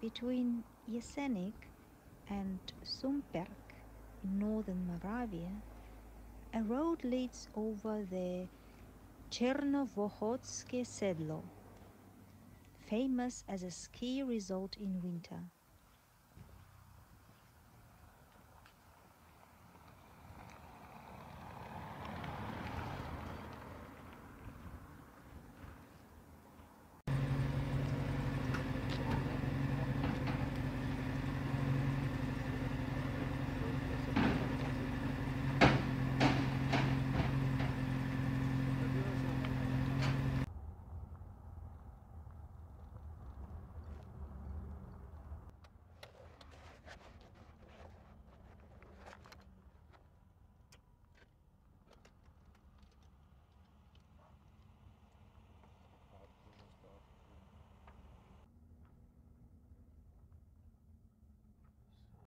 Between Jesenik and Sumperk in northern Moravia, a road leads over the Cernovohodske Sedlo, famous as a ski resort in winter.